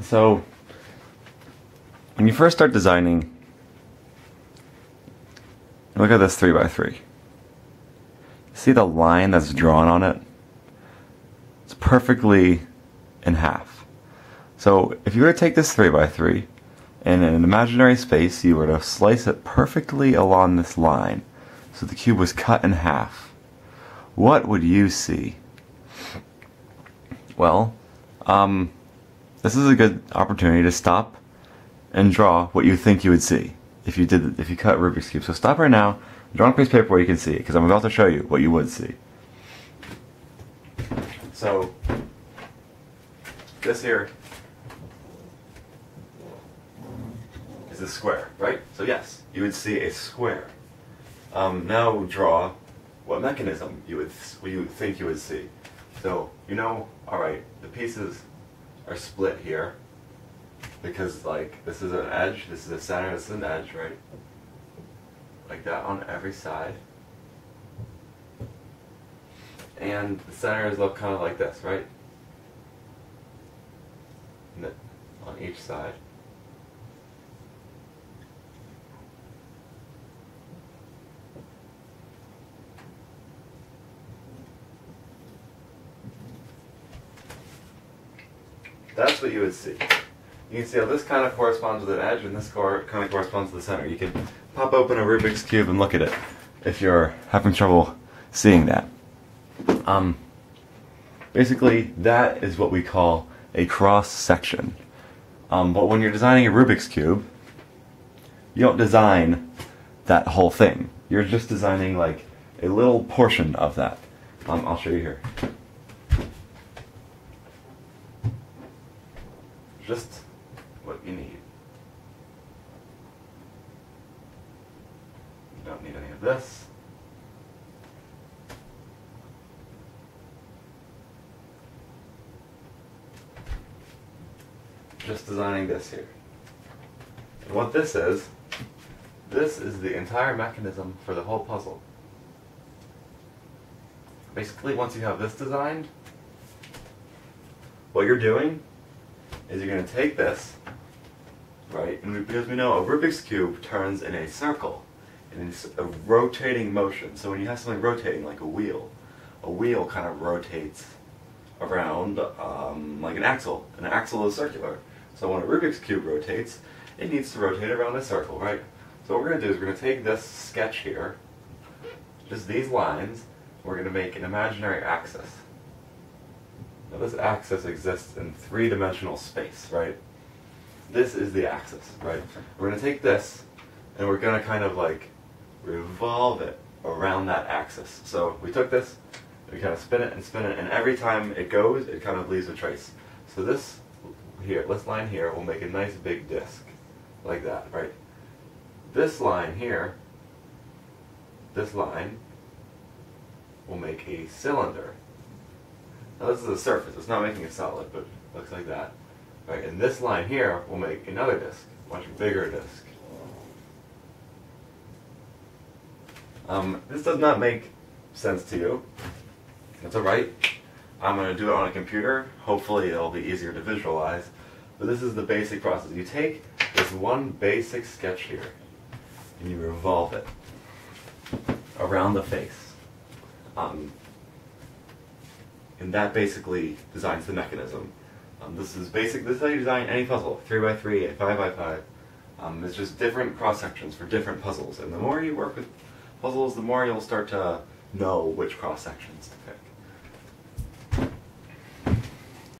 So, when you first start designing, look at this 3x3. See the line that's drawn on it? It's perfectly in half. So, if you were to take this 3x3 and in an imaginary space, you were to slice it perfectly along this line, so the cube was cut in half, what would you see? Well, um, this is a good opportunity to stop and draw what you think you would see if you did if you cut Rubik's cube. So stop right now, draw on a piece of paper where you can see it, because I'm about to show you what you would see. So this here is a square, right? So yes, you would see a square. Um, now draw what mechanism you would you would think you would see. So you know, all right, the pieces are split here because like this is an edge, this is a center, this is an edge, right? Like that on every side. And the centers look kind of like this, right? On each side. That's what you would see. You can see how this kind of corresponds with an edge and this kind of corresponds to the center. You can pop open a Rubik's Cube and look at it if you're having trouble seeing that. Um, basically, that is what we call a cross section. Um, but when you're designing a Rubik's Cube, you don't design that whole thing. You're just designing like a little portion of that. Um, I'll show you here. Just what you need. You don't need any of this. Just designing this here. And what this is, this is the entire mechanism for the whole puzzle. Basically, once you have this designed, what you're doing is you're going to take this, right, and because we know a Rubik's Cube turns in a circle, and it's a rotating motion. So when you have something rotating, like a wheel, a wheel kind of rotates around um, like an axle. An axle is circular. So when a Rubik's Cube rotates, it needs to rotate around a circle, right? So what we're going to do is we're going to take this sketch here, just these lines, we're going to make an imaginary axis. Now this axis exists in three-dimensional space, right? This is the axis, right? We're going to take this, and we're going to kind of like revolve it around that axis. So we took this, we kind of spin it and spin it, and every time it goes, it kind of leaves a trace. So this here, this line here will make a nice big disc, like that, right? This line here, this line, will make a cylinder, now this is a surface, it's not making a solid, but it looks like that. Right, and this line here will make another disk, much bigger disk. Um, this does not make sense to you. That's alright. I'm going to do it on a computer. Hopefully it'll be easier to visualize. But this is the basic process. You take this one basic sketch here, and you revolve it around the face. Um, and that basically designs the mechanism. Um, this is basic. This is how you design any puzzle: three by three, five by five. Um, it's just different cross sections for different puzzles, and the more you work with puzzles, the more you'll start to know which cross sections to pick.